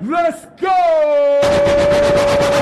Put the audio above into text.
Let's go!